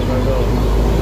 Let's know.